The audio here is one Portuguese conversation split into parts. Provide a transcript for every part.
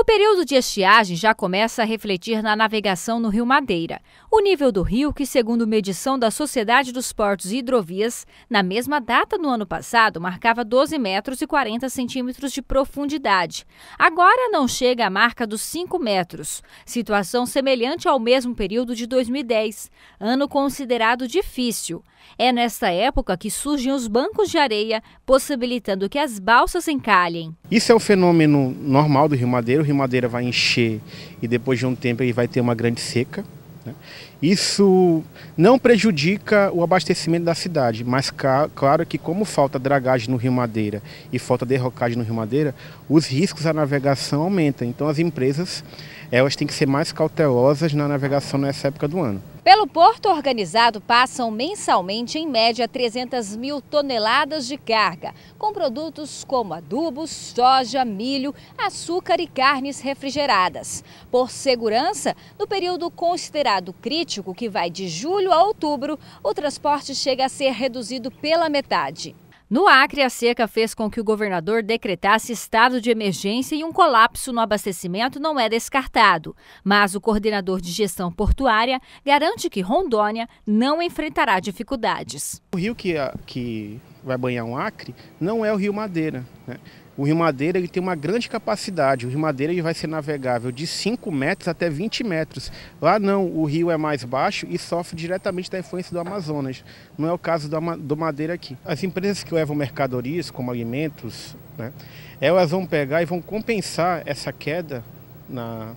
O período de estiagem já começa a refletir na navegação no Rio Madeira. O nível do rio, que segundo medição da Sociedade dos Portos e Hidrovias, na mesma data no ano passado, marcava 12 metros e 40 centímetros de profundidade. Agora não chega à marca dos 5 metros, situação semelhante ao mesmo período de 2010, ano considerado difícil. É nesta época que surgem os bancos de areia, possibilitando que as balsas encalhem. Isso é o fenômeno normal do Rio Madeira Rio Madeira vai encher e depois de um tempo ele vai ter uma grande seca. Né? Isso não prejudica o abastecimento da cidade, mas claro que como falta dragagem no Rio Madeira e falta derrocagem no Rio Madeira, os riscos à navegação aumentam. Então as empresas elas têm que ser mais cautelosas na navegação nessa época do ano. Pelo porto organizado passam mensalmente em média 300 mil toneladas de carga, com produtos como adubos, soja, milho, açúcar e carnes refrigeradas. Por segurança, no período considerado crítico, que vai de julho a outubro, o transporte chega a ser reduzido pela metade. No Acre, a seca fez com que o governador decretasse estado de emergência e um colapso no abastecimento não é descartado. Mas o coordenador de gestão portuária garante que Rondônia não enfrentará dificuldades. O rio que, que vai banhar um Acre não é o Rio Madeira. Né? O Rio Madeira ele tem uma grande capacidade. O Rio Madeira ele vai ser navegável de 5 metros até 20 metros. Lá não, o rio é mais baixo e sofre diretamente da influência do Amazonas. Não é o caso do, do Madeira aqui. As empresas que levam mercadorias, como alimentos, né, elas vão pegar e vão compensar essa queda na,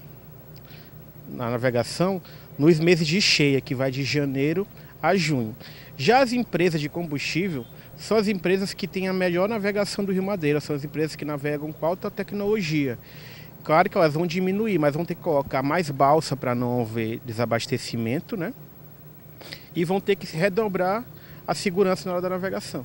na navegação nos meses de cheia, que vai de janeiro a junho. Já as empresas de combustível são as empresas que têm a melhor navegação do Rio Madeira, são as empresas que navegam com alta tecnologia. Claro que elas vão diminuir, mas vão ter que colocar mais balsa para não haver desabastecimento, né? E vão ter que redobrar a segurança na hora da navegação.